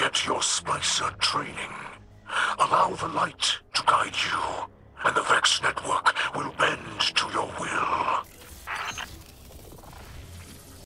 Get your Splicer training. Allow the light to guide you, and the Vex Network